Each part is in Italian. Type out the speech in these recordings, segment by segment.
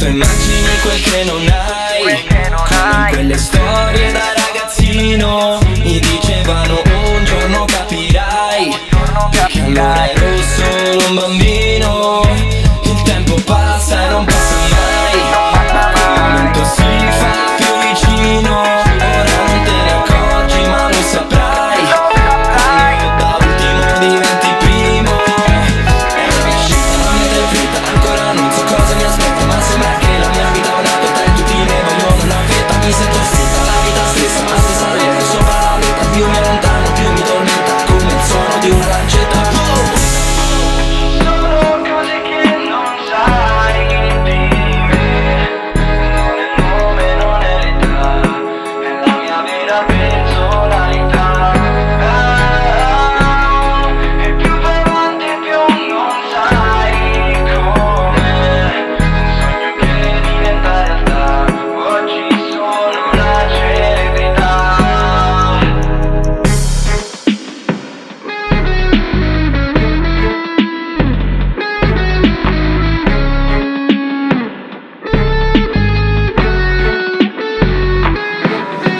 Ten I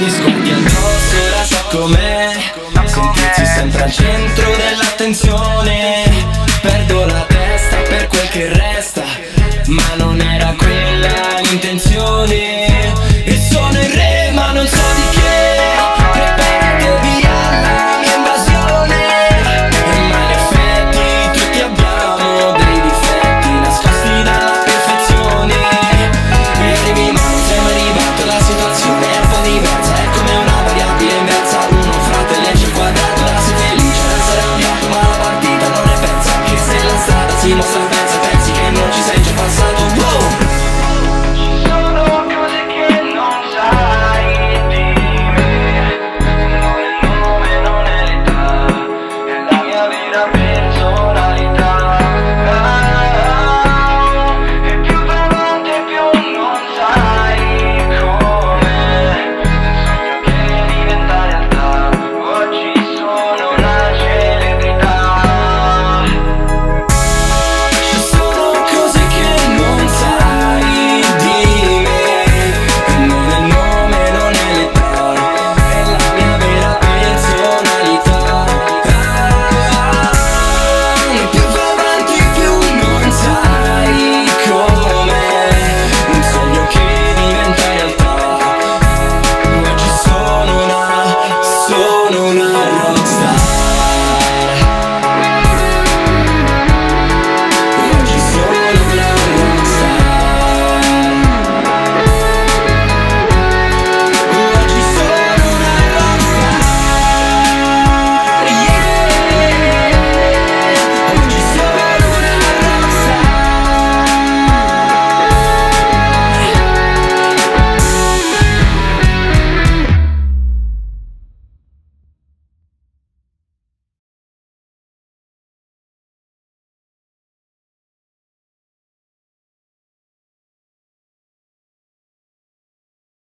ti sconti addosso la so com'è Sentirsi sempre al centro dell'attenzione. Perdo